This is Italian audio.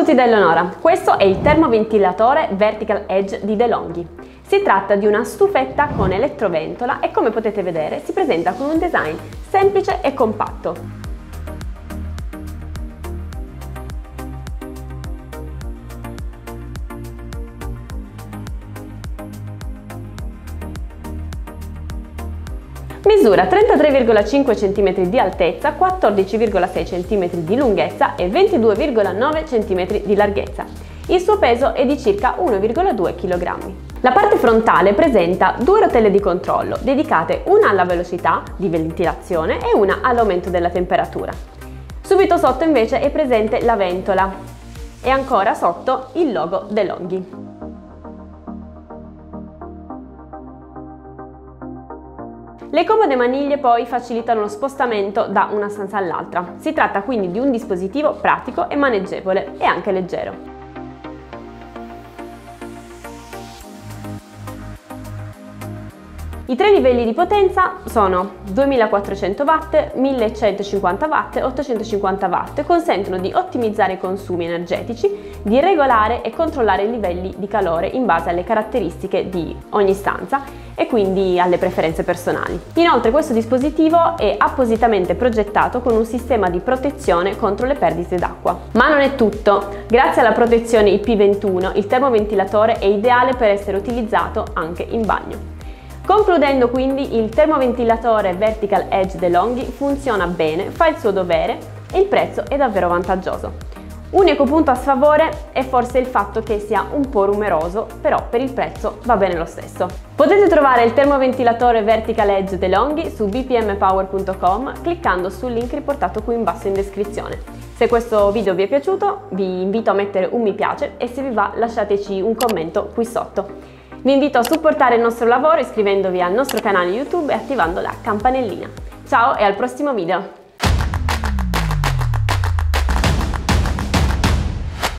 tutti da Eleonora, questo è il termoventilatore Vertical Edge di DeLonghi. Si tratta di una stufetta con elettroventola e come potete vedere si presenta con un design semplice e compatto. Misura 33,5 cm di altezza, 14,6 cm di lunghezza e 22,9 cm di larghezza. Il suo peso è di circa 1,2 kg. La parte frontale presenta due rotelle di controllo, dedicate una alla velocità di ventilazione e una all'aumento della temperatura. Subito sotto invece è presente la ventola e ancora sotto il logo DeLonghi. Le comode maniglie poi facilitano lo spostamento da una stanza all'altra. Si tratta quindi di un dispositivo pratico e maneggevole e anche leggero. I tre livelli di potenza sono 2400 watt, 1150 watt e 850 watt consentono di ottimizzare i consumi energetici, di regolare e controllare i livelli di calore in base alle caratteristiche di ogni stanza e quindi alle preferenze personali. Inoltre questo dispositivo è appositamente progettato con un sistema di protezione contro le perdite d'acqua. Ma non è tutto! Grazie alla protezione IP21 il termoventilatore è ideale per essere utilizzato anche in bagno. Concludendo quindi, il termoventilatore Vertical Edge DeLonghi funziona bene, fa il suo dovere e il prezzo è davvero vantaggioso. Unico punto a sfavore è forse il fatto che sia un po' rumeroso, però per il prezzo va bene lo stesso. Potete trovare il termoventilatore Vertical Edge DeLonghi su bpmpower.com cliccando sul link riportato qui in basso in descrizione. Se questo video vi è piaciuto vi invito a mettere un mi piace e se vi va lasciateci un commento qui sotto. Vi invito a supportare il nostro lavoro iscrivendovi al nostro canale YouTube e attivando la campanellina. Ciao e al prossimo video!